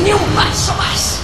nenhum passo mais.